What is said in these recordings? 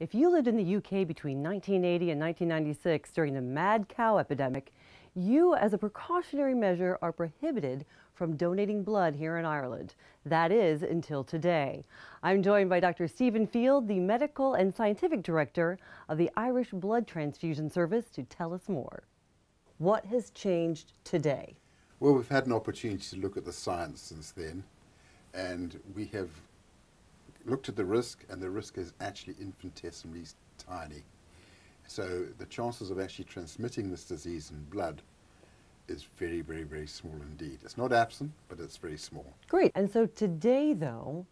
If you lived in the UK between 1980 and 1996 during the mad cow epidemic, you, as a precautionary measure, are prohibited from donating blood here in Ireland. That is until today. I'm joined by Dr. Stephen Field, the Medical and Scientific Director of the Irish Blood Transfusion Service, to tell us more. What has changed today? Well, we've had an opportunity to look at the science since then, and we have looked at the risk, and the risk is actually infinitesimally tiny. So the chances of actually transmitting this disease in blood is very, very, very small indeed. It's not absent, but it's very small. Great. And so today, though,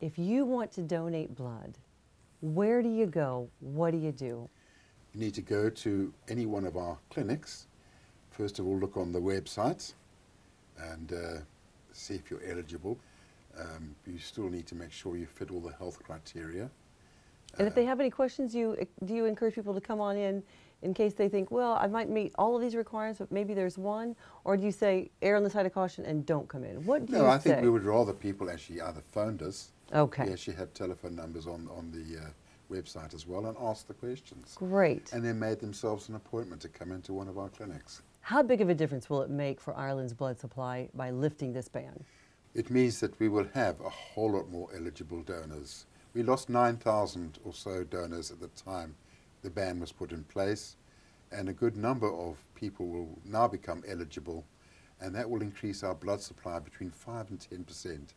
if you want to donate blood, where do you go? What do you do? You need to go to any one of our clinics. First of all, look on the website and uh, see if you're eligible. Um, you still need to make sure you fit all the health criteria. And if they have any questions, you do you encourage people to come on in in case they think, well, I might meet all of these requirements, but maybe there's one? Or do you say, err on the side of caution and don't come in? What do no, you I say? think we would rather people actually either phoned us. Okay. We actually had telephone numbers on, on the uh, website as well and asked the questions. Great. And then made themselves an appointment to come into one of our clinics. How big of a difference will it make for Ireland's blood supply by lifting this ban? It means that we will have a whole lot more eligible donors. We lost 9,000 or so donors at the time the ban was put in place, and a good number of people will now become eligible, and that will increase our blood supply between 5 and 10 percent.